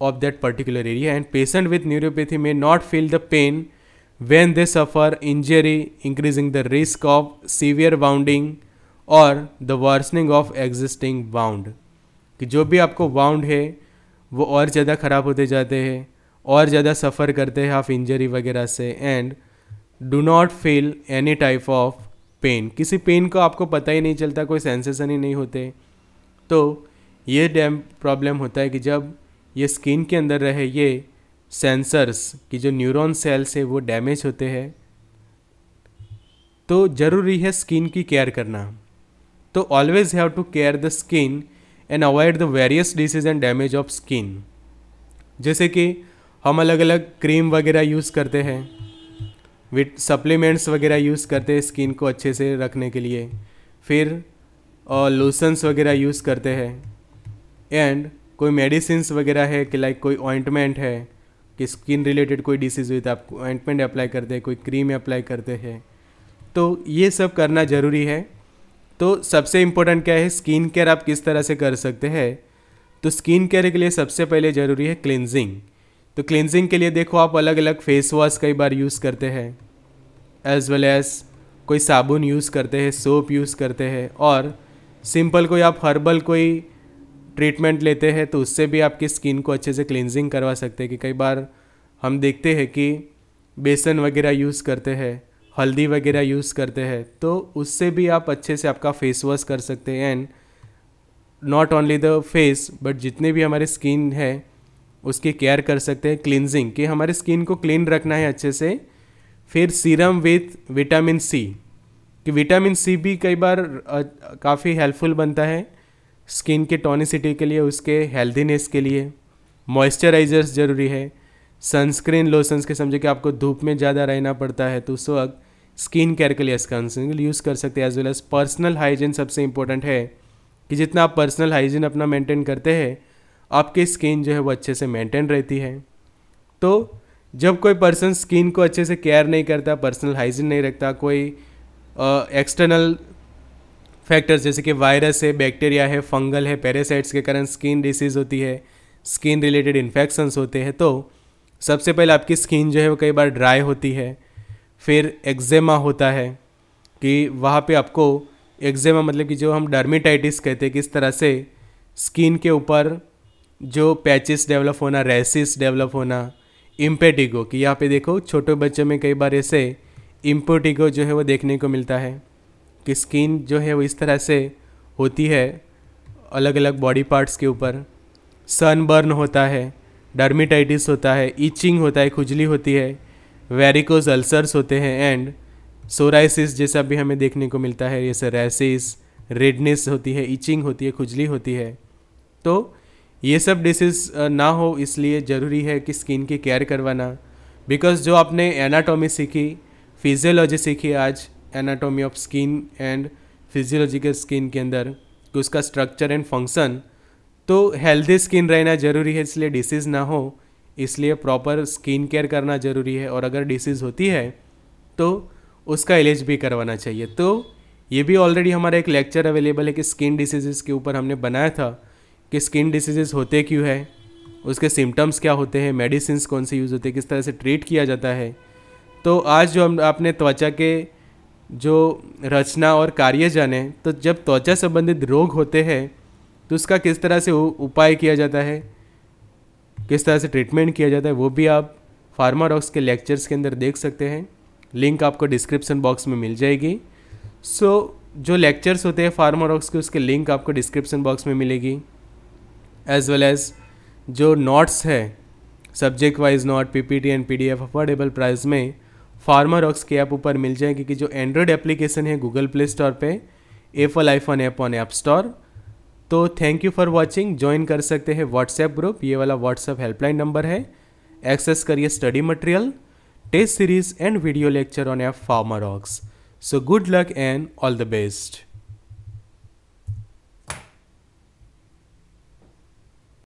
of that particular area and patient with neuropathy में not feel the pain when they suffer injury, increasing the risk of severe wounding और the worsening of existing wound कि जो भी आपको वाउंड है वो और ज़्यादा ख़राब होते जाते हैं और ज़्यादा सफ़र करते हैं आप इंजरी वगैरह से and do not feel any type of pain किसी पेन को आपको पता ही नहीं चलता कोई सेंसेशन ही नहीं होते। तो ये डैम प्रॉब्लम होता है कि जब ये स्किन के अंदर रहे ये सेंसर्स की जो न्यूरॉन सेल्स है, वो डैमेज होते हैं। तो ज़रूरी है स्किन की केयर करना। तो always have to care the skin and avoid the various disease and damage of skin जैसे कि हम अलग अलग क्रीम वगैरह यूज़ करते हैं। विथ सप्लीमेंट्स वगैरह यूज़ करते हैं स्किन को अच्छे से रखने के लिए। फिर और लोशंस वगैरह यूज़ करते हैं। एंड कोई मेडिसिन वगैरह है कि लाइक कोई ऑइंटमेंट है। कि स्किन रिलेटेड कोई डिसीज़ हुई तो आप ऑइंटमेंट अप्लाई करते हैं, कोई क्रीम अप्लाई करते हैं। तो ये सब करना ज़रूरी है। तो सबसे इम्पोर्टेंट क्या है? स्किन केयर आप किस तरह से कर सकते हैं? तो स्किन केयर के लिए सबसे पहले ज़रूरी है क्लिनजिंग तो क्लिनजिंग के लिए देखो आप अलग अलग फेस वॉश कई बार यूज़ करते हैं। एज वेल एज कोई साबुन यूज़ करते हैं सोप यूज़ करते हैं। और सिंपल कोई आप हर्बल कोई ट्रीटमेंट लेते हैं तो उससे भी आपकी स्किन को अच्छे से क्लिनजिंग करवा सकते हैं कि कई बार हम देखते हैं कि बेसन वगैरह यूज़ करते हैं, हल्दी वगैरह यूज़ करते हैं तो उससे भी आप अच्छे से आपका फेस वॉश कर सकते हैं and not only the face but जितने भी हमारे स्किन है, उसकी केयर कर सकते हैं क्लिनजिंग कि हमारे स्किन को क्लीन रखना है अच्छे से। फिर सीरम विथ विटामिन सी कि विटामिन सी भी कई बार काफ़ी हेल्पफुल बनता है। स्किन के टॉनिसिटी के लिए, उसके हेल्दीनेस के लिए। मॉइस्चराइजर्स ज़रूरी है। सनस्क्रीन, लोशंस के समझे कि आपको धूप में ज़्यादा रहना पड़ता है तो उस वक्त स्किन केयर के लिए सनस्क्रीन यूज़ कर सकते हैं as well as personal hygiene सबसे इंपॉर्टेंट है कि जितना आप पर्सनल हाइजीन अपना मेंटेन करते हैं, आपकी स्किन जो है वो अच्छे से मेंटेन रहती है। तो जब कोई पर्सन स्किन को अच्छे से केयर नहीं करता पर्सनल हाइजीन नहीं रखता, कोई एक्सटर्नल फैक्टर्स जैसे कि वायरस है बैक्टीरिया है फंगल है पैरासाइट्स के कारण स्किन डिसीज़ होती है स्किन रिलेटेड इन्फेक्शंस होते हैं तो सबसे पहले आपकी स्किन जो है वो कई बार ड्राई होती है, फिर एक्जेमा होता है, कि वहाँ पे आपको एक्जेमा मतलब कि जो हम डर्मिटाइटिस कहते हैं, किस तरह से स्किन के ऊपर जो पैचेस डेवलप होना रेसिस डेवलप होना इम्पेटिगो कि यहाँ पे देखो छोटे बच्चों में कई बार ऐसे इम्पोटिगो जो है वो देखने को मिलता है। कि स्किन जो है वो इस तरह से होती है अलग अलग बॉडी पार्ट्स के ऊपर। सनबर्न होता है डर्मिटाइटिस होता है ईचिंग होता है, खुजली होती है वेरिकोज अल्सर्स होते हैं एंड सोराइसिस जैसा भी हमें देखने को मिलता है, जैसे रैसिस रेडनेस होती है ईचिंग होती है, खुजली होती है। तो ये सब डिसीज़ ना हो इसलिए ज़रूरी है कि स्किन की केयर करवाना। बिकॉज़ जो आपने एनाटॉमी सीखी फिजियोलॉजी सीखी आज anatomy of skin and physiological skin के अंदर, कि उसका स्ट्रक्चर एंड फ़ंक्शन तो हेल्दी स्किन रहना ज़रूरी है, इसलिए डिसीज़ ना हो, इसलिए प्रॉपर स्किन केयर करना ज़रूरी है, और अगर डिसीज़ होती है तो उसका इलाज भी करवाना चाहिए। तो ये भी ऑलरेडी हमारा एक लेक्चर अवेलेबल है कि स्किन डिसीज़ के ऊपर हमने बनाया था, कि स्किन डिसीज़ होते क्यों है, उसके सिम्टम्स क्या होते हैं मेडिसिन कौन से यूज़ होते हैं, किस तरह से ट्रीट किया जाता है। तो आज जो हम, आपने त्वचा के जो रचना और कार्य जाने तो जब त्वचा संबंधित रोग होते हैं तो उसका किस तरह से उपाय किया जाता है? किस तरह से ट्रीटमेंट किया जाता है वो भी आप फार्मा रॉक्स के लेक्चर्स के अंदर देख सकते हैं। लिंक आपको डिस्क्रिप्शन बॉक्स में मिल जाएगी। सो so, जो लेक्चर्स होते हैं फार्मा रॉक्स के उसके लिंक आपको डिस्क्रिप्शन बॉक्स में मिलेगी। एज वेल एज जो नोट्स है subject wise note PPT and PDF affordable price में फार्मा रॉक्स के ऐप ऊपर मिल जाएगी कि जो एंड्रॉयड एप्लीकेशन है गूगल प्ले स्टोर पे Apple iPhone app on App Store तो thank you for watching join कर सकते हैं व्हाट्सएप ग्रुप ये वाला व्हाट्सएप हेल्पलाइन नंबर है. एक्सेस करिए study material test series and video lecture on app Pharma Rocks so good luck and all the best